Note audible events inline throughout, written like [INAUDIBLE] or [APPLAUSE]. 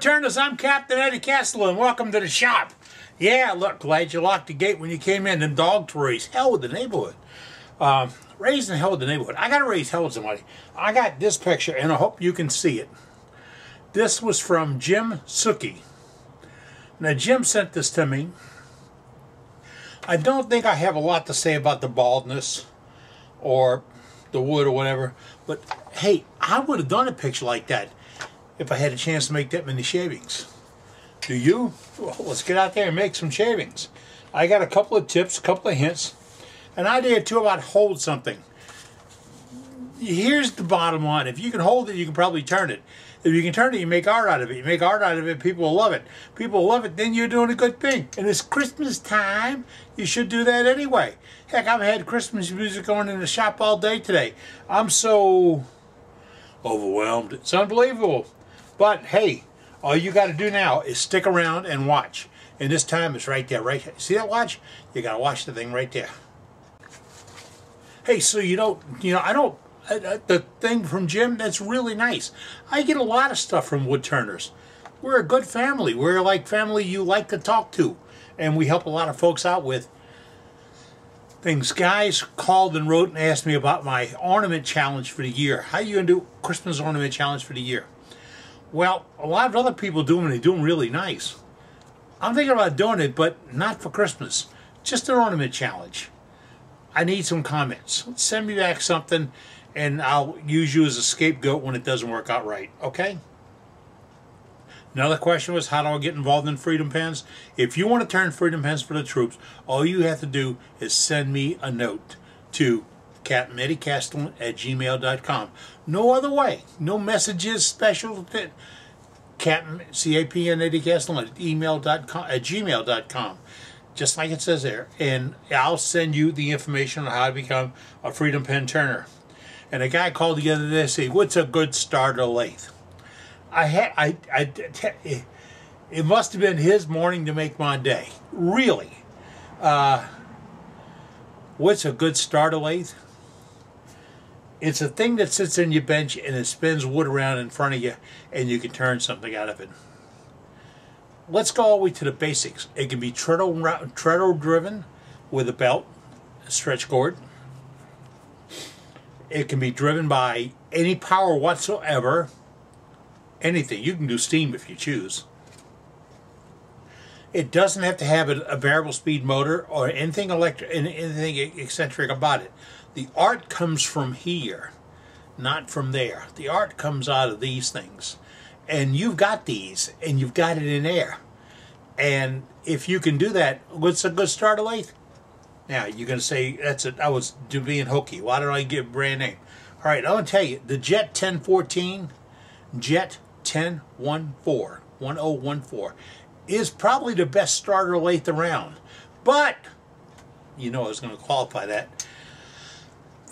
Turners, I'm Captain Eddie Castelin, and welcome to the shop. Yeah, look, glad you locked the gate when you came in. Them dogs raised hell with the neighborhood. Um, raising hell with the neighborhood. I got to raise hell with somebody. I got this picture, and I hope you can see it. This was from Jim Suki. Now, Jim sent this to me. I don't think I have a lot to say about the baldness or the wood or whatever, but hey, I would have done a picture like that if I had a chance to make that many shavings. Do you? Well, let's get out there and make some shavings. I got a couple of tips, a couple of hints, an idea too about hold something. Here's the bottom line. If you can hold it, you can probably turn it. If you can turn it, you make art out of it. You make art out of it, people will love it. People love it, then you're doing a good thing. And it's Christmas time. You should do that anyway. Heck, I've had Christmas music going in the shop all day today. I'm so overwhelmed. It's unbelievable. But hey, all you got to do now is stick around and watch. And this time it's right there, right? See that watch? You got to watch the thing right there. Hey, so you don't, you know, I don't uh, the thing from Jim, that's really nice. I get a lot of stuff from wood turners. We're a good family. We're like family you like to talk to. And we help a lot of folks out with things. Guys called and wrote and asked me about my ornament challenge for the year. How you going to do Christmas ornament challenge for the year? Well, a lot of other people do them and they do them really nice. I'm thinking about doing it, but not for Christmas. Just an ornament challenge. I need some comments. Send me back something and I'll use you as a scapegoat when it doesn't work out right. Okay? Another question was how do I get involved in Freedom Pens? If you want to turn Freedom Pens for the troops, all you have to do is send me a note to captaineddiecastle at gmail.com. No other way. No messages, special. Captain, C-A-P-N Eddie at email.com, at gmail.com just like it says there, and I'll send you the information on how to become a Freedom Pen turner. And a guy called the other day and said, "What's a good starter lathe?" I had I I it must have been his morning to make my day. Really, uh, what's a good starter lathe? It's a thing that sits in your bench and it spins wood around in front of you, and you can turn something out of it. Let's go all the way to the basics. It can be treadle, treadle driven with a belt, a stretch cord. It can be driven by any power whatsoever. Anything. You can do steam if you choose. It doesn't have to have a, a variable speed motor or anything electric, anything eccentric about it. The art comes from here, not from there. The art comes out of these things. And you've got these, and you've got it in air. And if you can do that, what's a good starter lathe? Now you're going to say that's it. I was being hokey. Why don't I give brand name? All right, I'm going to tell you the Jet 1014, Jet 1014, 1014 is probably the best starter lathe around. But you know I was going to qualify that.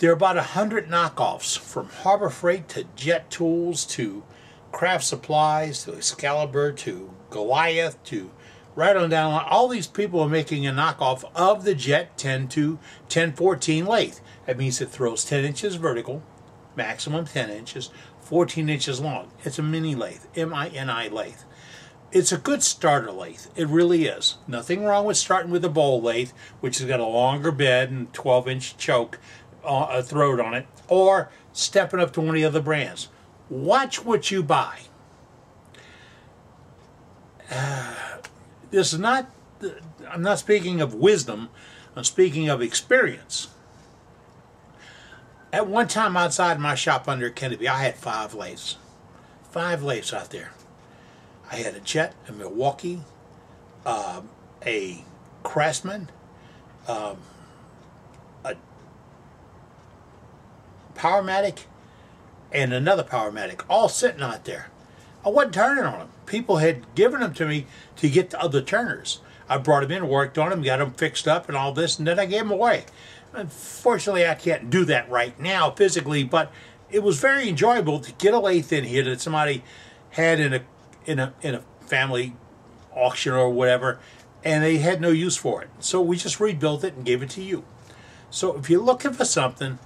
There are about a hundred knockoffs from Harbor Freight to Jet Tools to Craft Supplies to Excalibur to Goliath to right on down all these people are making a knockoff of the Jet 10 to 1014 lathe. That means it throws 10 inches vertical, maximum 10 inches, 14 inches long. It's a mini lathe, M-I-N-I lathe. It's a good starter lathe. It really is. Nothing wrong with starting with a bowl lathe, which has got a longer bed and 12 inch choke uh, throat on it, or stepping up to one of the other brands. Watch what you buy. Uh, [SIGHS] this is not, I'm not speaking of wisdom, I'm speaking of experience. At one time outside my shop under Kennedy, I had five lathes. Five lathes out there. I had a Jet, a Milwaukee, um, a Craftsman, um, Powermatic, and another Powermatic, all sitting out there. I wasn't turning on them. People had given them to me to get to other turners. I brought them in, worked on them, got them fixed up and all this, and then I gave them away. Unfortunately, I can't do that right now physically, but it was very enjoyable to get a lathe in here that somebody had in a in a in a family auction or whatever, and they had no use for it. So we just rebuilt it and gave it to you. So if you're looking for something,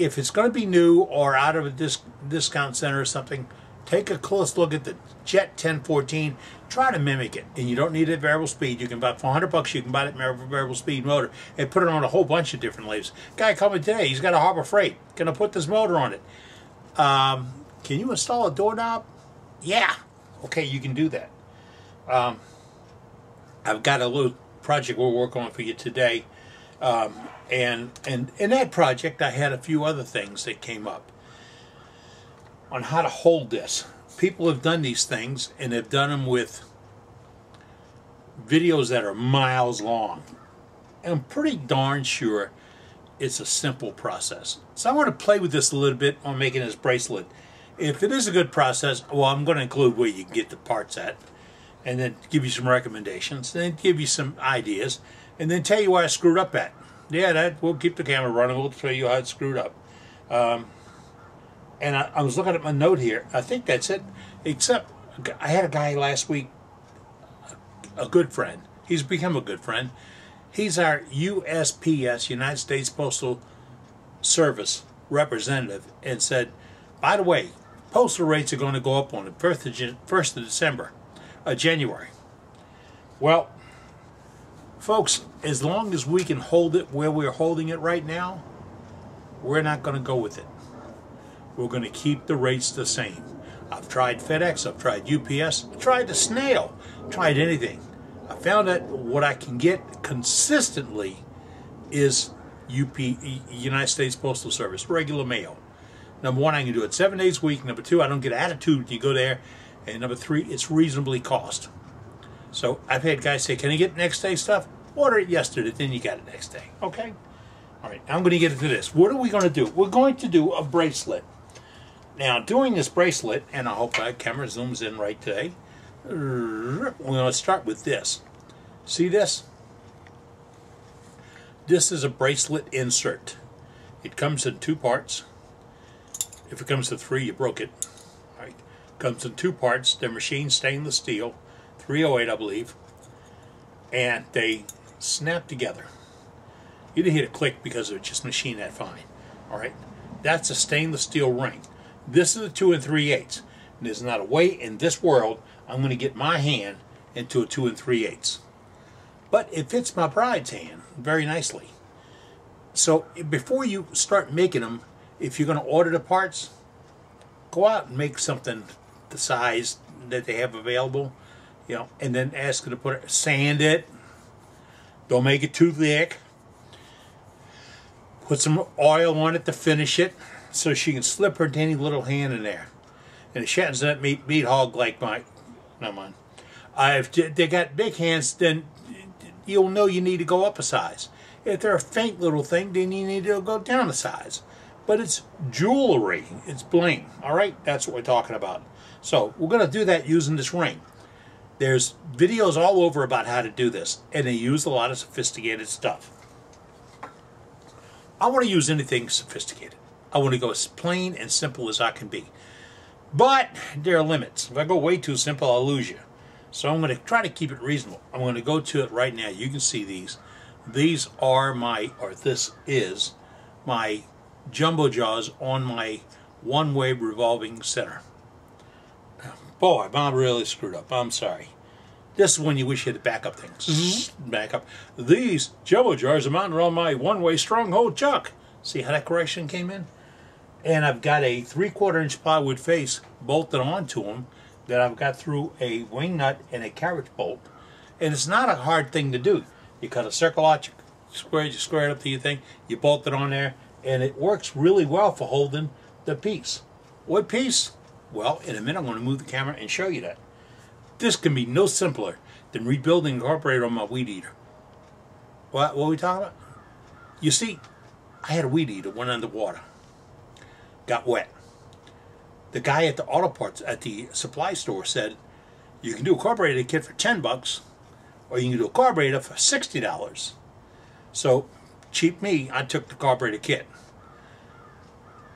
if it's going to be new or out of a disc, discount center or something, take a close look at the Jet 1014. Try to mimic it, and you don't need a variable speed. You can buy for 100 bucks. You can buy that variable speed motor and put it on a whole bunch of different lathes. Guy coming today, he's got a Harbor Freight. Gonna put this motor on it. Um, can you install a doorknob? Yeah. Okay, you can do that. Um, I've got a little project we're working on for you today. Um, and and in that project, I had a few other things that came up on how to hold this. People have done these things, and they've done them with videos that are miles long. And I'm pretty darn sure it's a simple process. So I want to play with this a little bit on making this bracelet. If it is a good process, well, I'm going to include where you can get the parts at, and then give you some recommendations, and then give you some ideas, and then tell you where I screwed up at. Yeah, that we'll keep the camera running. We'll show you how it screwed up. Um, and I, I was looking at my note here. I think that's it. Except I had a guy last week, a good friend. He's become a good friend. He's our USPS, United States Postal Service representative, and said, by the way, postal rates are going to go up on the 1st of, 1st of December, uh, January. Well, folks, as long as we can hold it where we're holding it right now, we're not going to go with it. We're going to keep the rates the same. I've tried FedEx, I've tried UPS, I've tried the snail, tried anything. I found that what I can get consistently is UP, United States Postal Service, regular mail. Number one, I can do it seven days a week. Number two, I don't get attitude when you go there. And number three, it's reasonably cost. So I've had guys say, can I get next day stuff? Order it yesterday, then you got it next day. Okay? All right, I'm going to get into this. What are we going to do? We're going to do a bracelet. Now, doing this bracelet, and I hope my camera zooms in right today, we're going to start with this. See this? This is a bracelet insert. It comes in two parts. If it comes to three, you broke it. All right. Comes in two parts. They're machined stainless steel, 308, I believe, and they snap together. You didn't hear a click because it just machined that fine. All right. That's a stainless steel ring. This is a two and three eighths. And There's not a way in this world I'm going to get my hand into a two and three eighths. But it fits my bride's hand very nicely. So before you start making them, if you're going to order the parts, go out and make something the size that they have available, you know, and then ask her to put it, sand it. Don't make it too thick. Put some oil on it to finish it so she can slip her tiny little hand in there. And she happens to meat, meat hog like my, no mine. If they got big hands, then you'll know you need to go up a size. If they're a faint little thing, then you need to go down a size. But it's jewelry. It's bling. All right? That's what we're talking about. So we're going to do that using this ring. There's videos all over about how to do this, and they use a lot of sophisticated stuff. I want to use anything sophisticated. I want to go as plain and simple as I can be. But there are limits. If I go way too simple, I'll lose you. So I'm going to try to keep it reasonable. I'm going to go to it right now. You can see these. These are my, or this is, my jumbo jaws on my Oneway revolving center. Boy, I'm really screwed up. I'm sorry. This is when you wish you had to back up things. Mm-hmm. Back up. These jumbo jaws are mounted on my Oneway stronghold chuck. See how that correction came in? And I've got a three-quarter inch plywood face bolted onto them that I've got through a wing nut and a carriage bolt. And it's not a hard thing to do. You cut a circle out, you square, you square it up to your thing, you bolt it on there, and it works really well for holding the piece. What piece? Well, in a minute I'm going to move the camera and show you that. This can be no simpler than rebuilding the carburetor on my weed eater. What, what are we talking about? You see, I had a weed eater, went underwater, got wet the guy at the auto parts at the supply store said, you can do a carburetor kit for 10 bucks, or you can do a carburetor for $60. So, cheap me, I took the carburetor kit.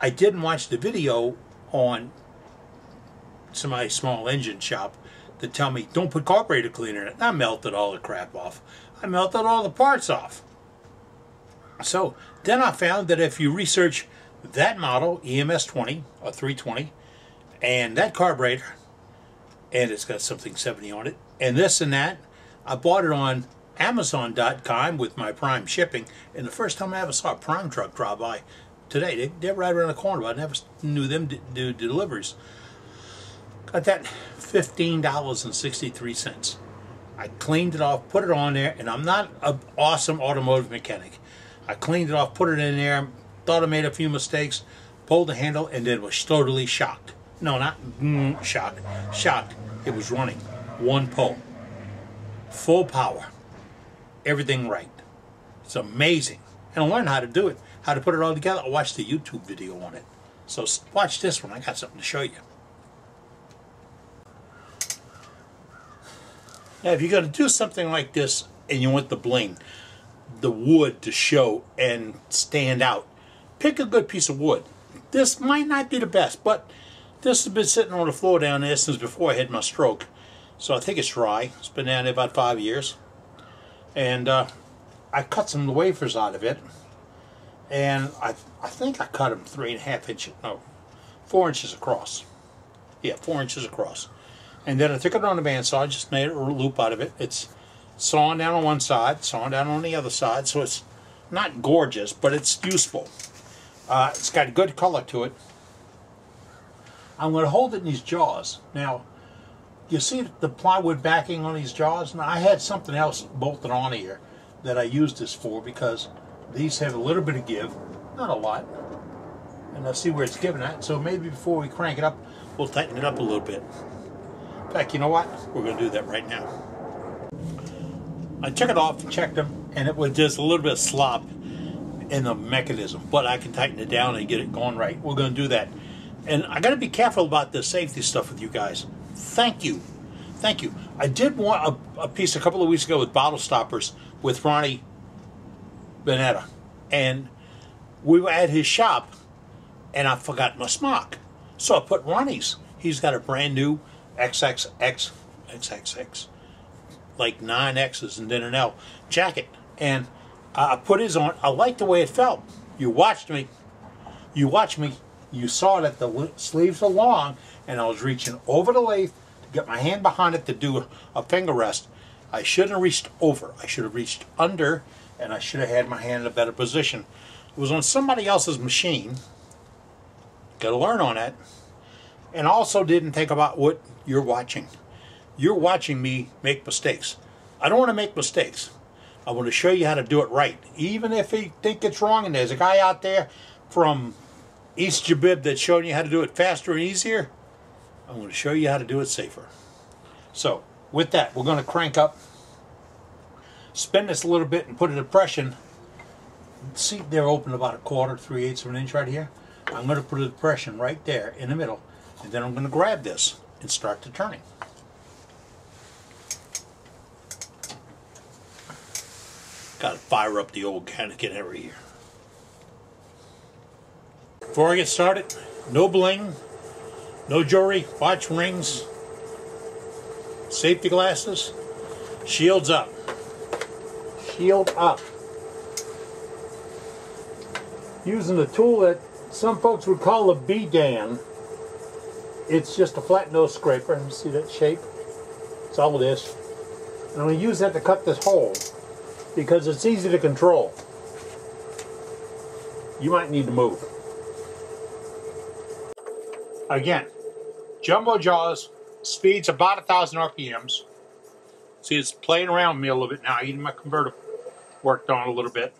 I didn't watch the video on my small engine shop to tell me, don't put carburetor cleaner in it. I melted all the crap off. I melted all the parts off. So, then I found that if you research that model, EMS 20 or 320, And that carburetor, and it's got something 70 on it, and this and that, I bought it on Amazon.com with my Prime shipping, and the first time I ever saw a Prime truck drive by today, they, they're right around the corner, but I never knew them to do deliveries. Got that $15.63. I cleaned it off, put it on there, and I'm not an awesome automotive mechanic. I cleaned it off, put it in there, thought I made a few mistakes, pulled the handle, and then was totally shocked. No, not mm, shocked. Shocked. It was running. One pull. Full power. Everything right. It's amazing. And I learned how to do it, how to put it all together. I watched the YouTube video on it. So watch this one. I got something to show you. Now, if you're going to do something like this and you want the bling, the wood to show and stand out, pick a good piece of wood. This might not be the best, but this has been sitting on the floor down there since before I had my stroke. So I think it's dry. It's been down there about five years. And uh, I cut some wafers out of it. And I, I think I cut them three and a half inches, no, four inches across. Yeah, four inches across. And then I took it on the bandsaw, just made a loop out of it. It's sawing down on one side, sawing down on the other side, so it's not gorgeous, but it's useful. Uh, it's got a good color to it. I'm going to hold it in these jaws. Now, you see the plywood backing on these jaws? Now, I had something else bolted on here that I used this for because these have a little bit of give, not a lot. And I see where it's giving at, so maybe before we crank it up, we'll tighten it up a little bit fact, you know what? We're going to do that right now. I took it off, checked them, and it was just a little bit of slop in the mechanism. But I can tighten it down and get it going right. We're going to do that. And I got to be careful about the safety stuff with you guys. Thank you. Thank you. I did want a, a piece a couple of weeks ago with bottle stoppers with Ronnie Benetta. And we were at his shop, and I forgot my smock. So I put Ronnie's. He's got a brand new XXX, XXX, like nine X's and then an L jacket. And I put his on. I liked the way it felt. You watched me. You watched me. You saw that the sleeves are long, and I was reaching over the lathe to get my hand behind it to do a, finger rest. I shouldn't have reached over. I should have reached under, and I should have had my hand in a better position. It was on somebody else's machine. Got to learn on that. And also didn't think about what you're watching. You're watching me make mistakes. I don't want to make mistakes. I want to show you how to do it right. Even if you think it's wrong and there's a guy out there from East Jabib that's showing you how to do it faster and easier, I'm going to show you how to do it safer. So, with that, we're going to crank up, spin this a little bit and put a depression. See, they're open about a quarter, three eighths of an inch right here. I'm going to put a depression right there in the middle, and then I'm going to grab this and start the turning. Got to fire up the old Canakin every year. Before I get started, no bling, no jewelry, watch rings, safety glasses, shields up. Shield up. Using the tool that some folks would call a bedan it's just a flat nose scraper. And you See that shape? That's all it is. And I'm going to use that to cut this hole because it's easy to control. You might need to move. Again, Jumbo Jaws, speeds about a thousand RPMs. See, it's playing around me a little bit now. Even my converter worked on a little bit.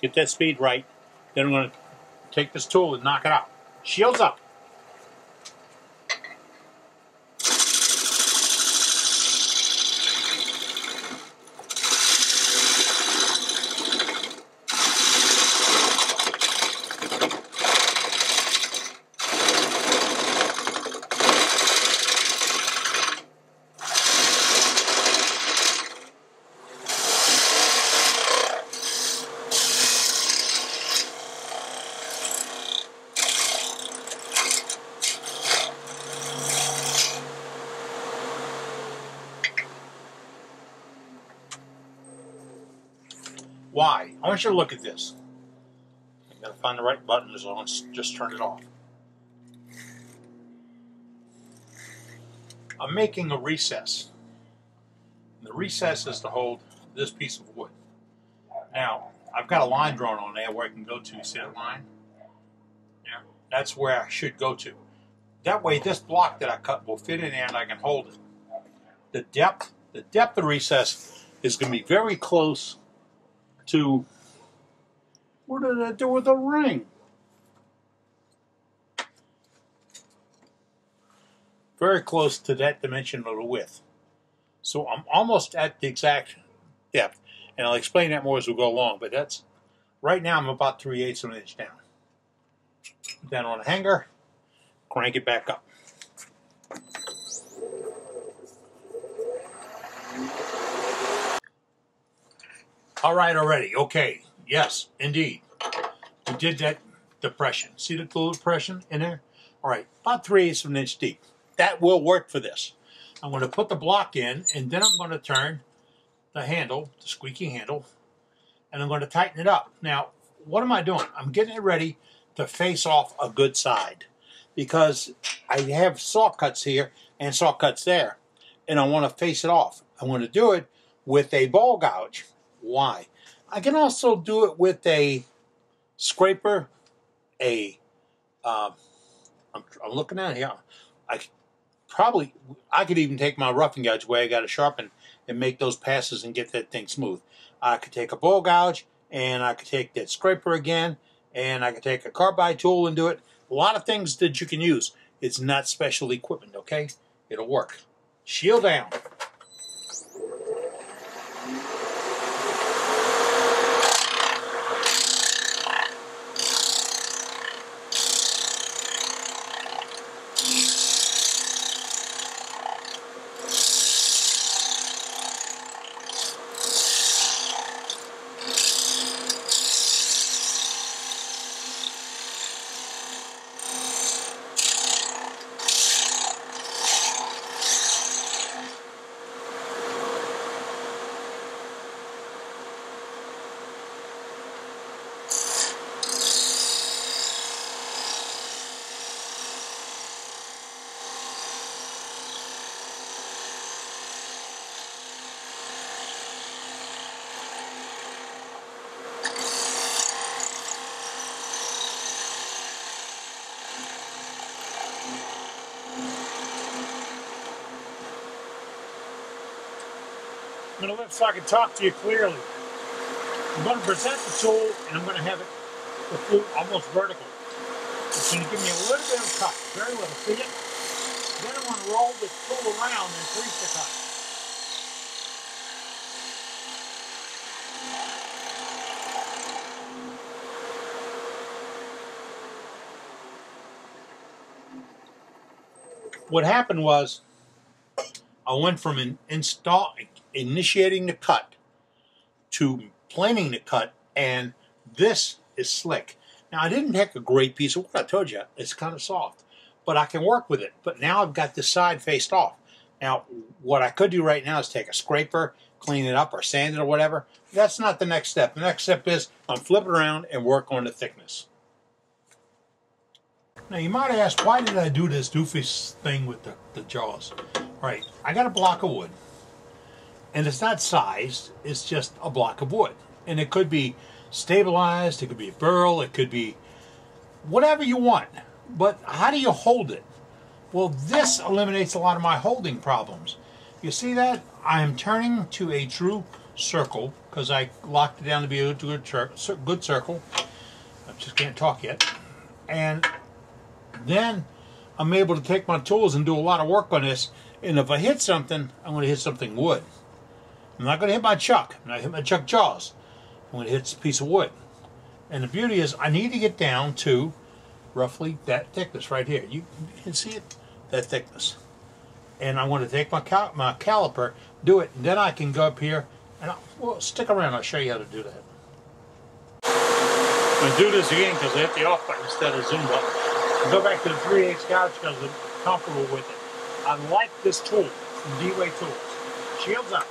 Get that speed right. Then I'm going to take this tool and knock it out. Shields up. Why? I want you to look at this. I'm going to find the right button is on, just turn it off. I'm making a recess. The recess is to hold this piece of wood. Now, I've got a line drawn on there where I can go to. See that line? Yeah, that's where I should go to. That way, this block that I cut will fit in there and I can hold it. The depth, the depth of recess is going to be very close to. What did I do with the ring? Very close to that dimension of the width. So I'm almost at the exact depth. And I'll explain that more as we go along. But that's right now I'm about 3 eighths of an inch down. Down on a hanger, crank it back up. All right, already. Okay. Yes, indeed. We did that depression. See the little depression in there? All right, about 3 eighths of an inch deep. That will work for this. I'm going to put the block in, and then I'm going to turn the handle, the squeaky handle, and I'm going to tighten it up. Now, what am I doing? I'm getting it ready to face off a good side because I have saw cuts here and saw cuts there, and I want to face it off. I want to do it with a bowl gouge. Why? I can also do it with a scraper, a. am uh, I'm looking at it here. I probably I could even take my roughing gouge where I got to sharpen and make those passes and get that thing smooth. I could take a bowl gouge and I could take that scraper again and I could take a carbide tool and do it. A lot of things that you can use. It's not special equipment, okay? It'll work. Shield down. I'm going to lift so I can talk to you clearly. I'm going to present the tool and I'm going to have it, the flute almost vertical. It's going to give me a little bit of cut, very little, see it? Then I'm going to roll this tool around and increase the cut. What happened was I went from an install initiating the cut to planning the cut, and this is slick. Now, I didn't take a great piece of wood. I told you, it's kind of soft, but I can work with it. But now I've got this side faced off. Now, what I could do right now is take a scraper, clean it up, or sand it, or whatever. That's not the next step. The next step is I'm flip it around and work on the thickness. Now, you might ask, why did I do this doofus thing with the, the jaws? All right, I got a block of wood and it's not sized it's just a block of wood. And it could be stabilized it could be burl it could be whatever you want. But how do you hold it? Well this eliminates a lot of my holding problems. You see that? I'm turning to a true circle because i locked it down to be a good, good circle. I just can't talk yet. And then i'm able to take my tools and do a lot of work on this. And if i hit something i'm going to hit something wood I'm not going to hit my chuck. I'm not going to hit my chuck jaws. I'm going to hit a piece of wood. And the beauty is I need to get down to roughly that thickness right here. You can see it, that thickness. And I want to take my, cal my caliper, do it, and then I can go up here, and I'll, well, stick around. I'll show you how to do that. I'm going to do this again because I hit the off button instead of zoom button. I'll go back to the 3 8 gouge because I'm comfortable with it. I like this tool from D-Way Tools. Shields up.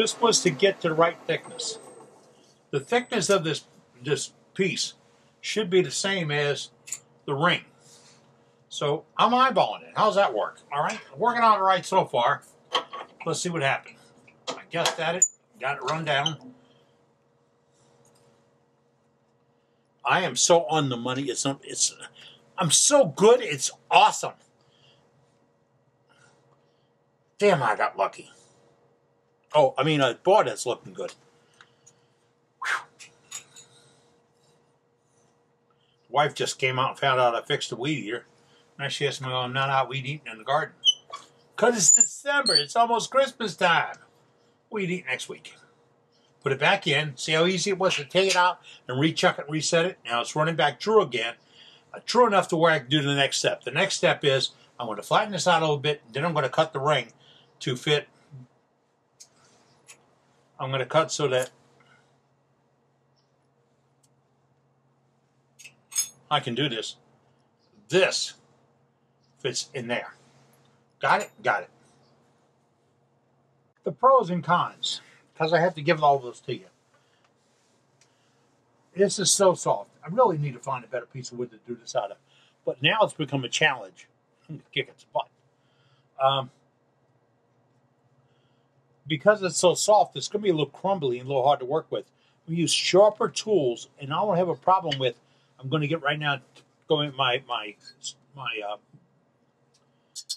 This was to get to the right thickness. The thickness of this this piece should be the same as the ring. So I'm eyeballing it. How's that work? All right, working out all right so far. Let's see what happens. I guessed at it, got it run down. I am so on the money. It's it's I'm so good. It's awesome. Damn, I got lucky. Oh, I mean, uh, boy, that's looking good. Wife just came out and found out I fixed the weed eater. Now she asked me why I'm not out weed eating in the garden. Because it's December. It's almost Christmas time. Weed eat next week. Put it back in. See how easy it was to take it out and rechuck it and reset it? Now it's running back true again. Uh, true enough to where I can do the next step. The next step is I'm going to flatten this out a little bit. Then I'm going to cut the ring to fit. I'm going to cut so that I can do this. This fits in there. Got it? Got it. The pros and cons, because I have to give all those to you. This is so soft. I really need to find a better piece of wood to do this out of. But now it's become a challenge. I'm going to kick its butt. Um, because it's so soft, it's going to be a little crumbly and a little hard to work with. We use sharper tools, and I won't have a problem with I'm going to get right now going my my my uh,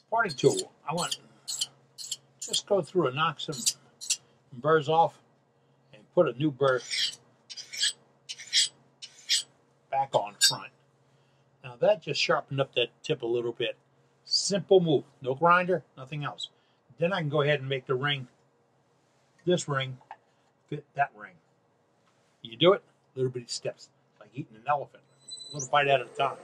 parting tool. I want just go through and knock some burrs off and put a new burr back on front. Now that just sharpened up that tip a little bit. Simple move, no grinder, nothing else. Then I can go ahead and make the ring, this ring, fit that ring. You do it, little bitty steps, like eating an elephant a little bite at a time.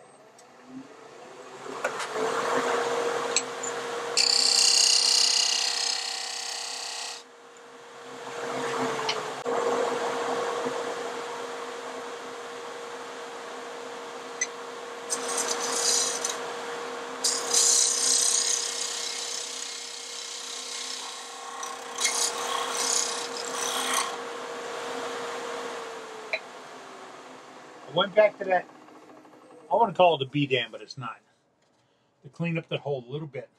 I went back to that I want to call it a bedan, but it's not. To clean up the hole a little bit.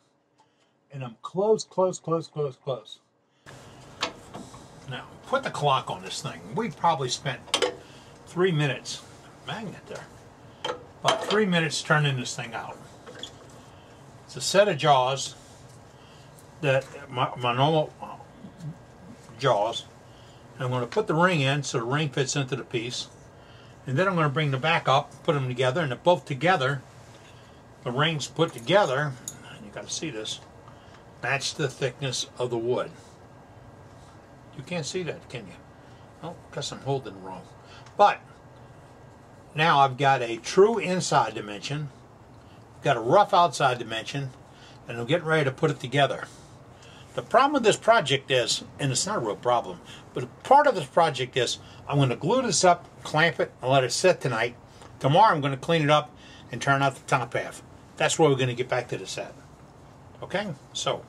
And I'm close, close, close, close, close. Now, put the clock on this thing. We probably spent three minutes, magnet there, about three minutes turning this thing out. It's a set of jaws that my, my normal uh, jaws. And I'm going to put the ring in so the ring fits into the piece. And then I'm going to bring the back up, put them together, and both together, the rings put together, you got to see this, match the thickness of the wood. You can't see that, can you? Oh, guess I'm holding wrong. But now I've got a true inside dimension, got a rough outside dimension, and I'm getting ready to put it together. The problem with this project is, and it's not a real problem, but part of this project is I'm going to glue this up, clamp it, and let it sit tonight. Tomorrow I'm going to clean it up and turn out the top half. That's where we're going to get back to the set. Okay? So,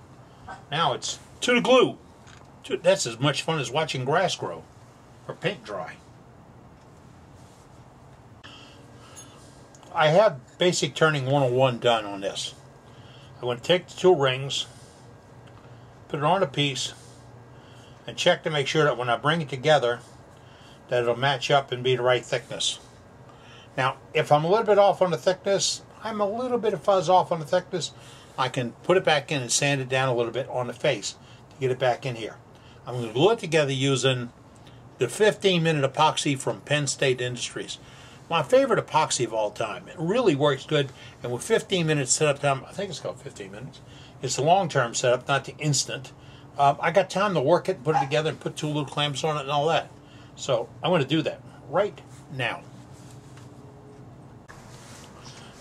now it's to the glue. That's as much fun as watching grass grow or paint dry. I have basic turning 101 done on this. I'm going to take the two rings, put it on a piece, and check to make sure that when I bring it together that it'll match up and be the right thickness. Now, if I'm a little bit off on the thickness, I'm a little bit of fuzz off on the thickness, I can put it back in and sand it down a little bit on the face to get it back in here. I'm going to glue it together using the 15 minute epoxy from Penn State Industries. My favorite epoxy of all time. It really works good, and with 15 minutes setup time, I think it's called 15 minutes. It's a long term setup, not the instant. Um, I got time to work it, put it together, and put two little clamps on it and all that. So I want to do that right now.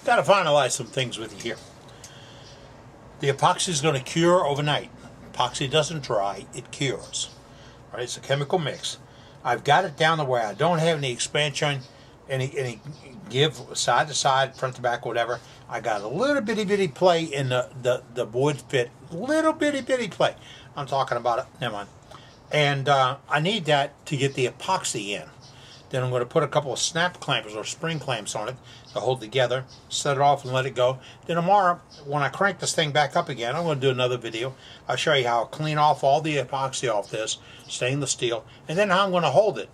Got to finalize some things with you here. The epoxy is going to cure overnight. Epoxy doesn't dry, it cures. Right? It's a chemical mix. I've got it down the way I don't have any expansion, any any give side to side, front to back, whatever. I got a little bitty bitty play in the, the, the wood fit. Little bitty bitty play. I'm talking about it. Never mind. And uh, I need that to get the epoxy in. Then I'm going to put a couple of snap clamps or spring clamps on it to hold together, set it off and let it go. Then tomorrow, when I crank this thing back up again, I'm going to do another video. I'll show you how I clean off all the epoxy off this, stainless steel, and then how I'm going to hold it.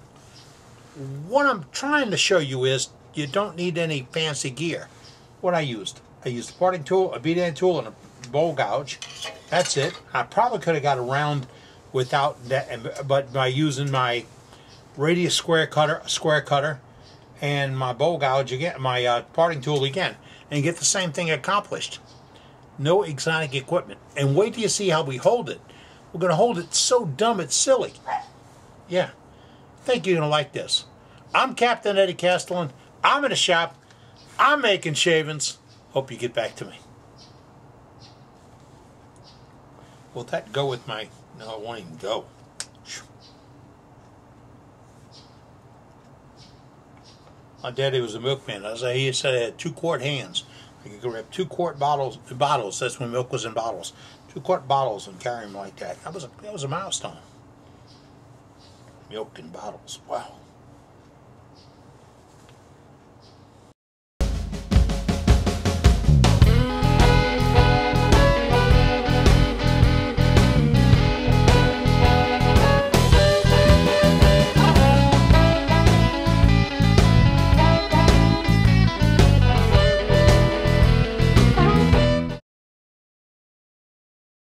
What I'm trying to show you is you don't need any fancy gear. What I used, I used a parting tool, a bedan tool, and a bowl gouge. That's it. I probably could have got around without that, but by using my radius square cutter, square cutter, and my bowl gouge again, my uh, parting tool again, and get the same thing accomplished. No exotic equipment. And wait till you see how we hold it. We're going to hold it so dumb it's silly. Yeah. I think you're going to like this. I'm Captain Eddie Castelin. I'm in a shop. I'm making shavings. Hope you get back to me. Will that go with my... No, it won't even go. My daddy was a milkman. I, he said, I had two quart hands. I could grab two quart bottles. Bottles. That's when milk was in bottles. Two quart bottles and carry them like that. That was a that was a milestone. Milk in bottles. Wow.